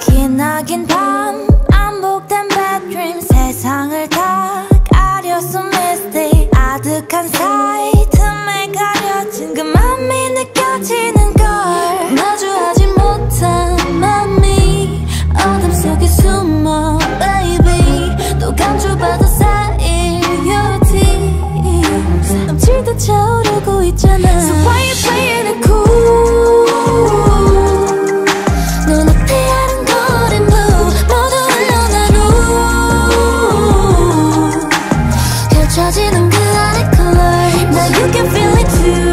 기나긴 밤 안복된 bedroom 세상을 다 가렸어 misty. 아득한 사이 틈에 가려진 그 맘이 느껴지는 있잖아 So why you playing it cool 눈앞에 아른거린 blue 모두 흘러난 후 펼쳐지는 그 안의 color Now you can feel it too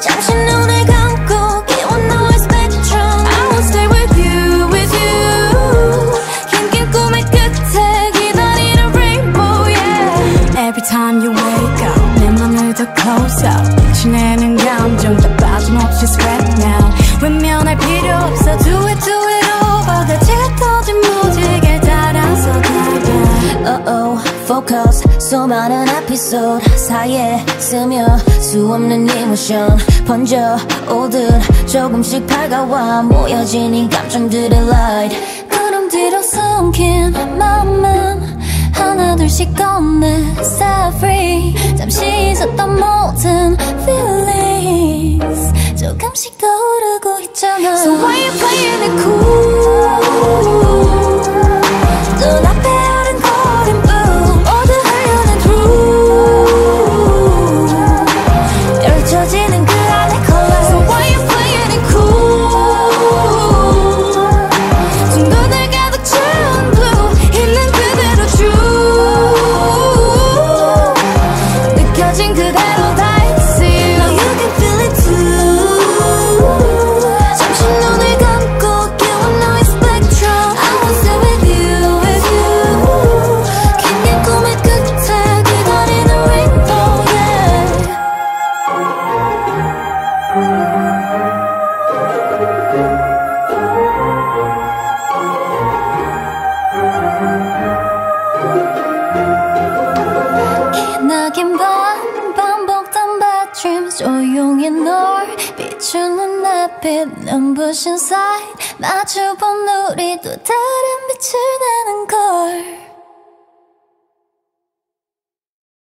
잠시 눈을 감고 깨운 너의 spectrum I will stay with you, with you 긴긴 꿈의 끝에 기다리는 rainbow, yeah Every time you wake focus. 수많은 에피소드 사이에 스며 수없는 이모션 번져 오듯 조금씩 밝아와 모여진 이 감정들의 light. 구름 뒤로 숨긴 맘은 하나 둘씩 꺼내 set free. 잠시 있었던 모든 feelings. 조금씩 떠오르고 있잖아. So why you playing it cool 비추는 내빛 눈부신 사이 마주본 우리 또 다른 빛을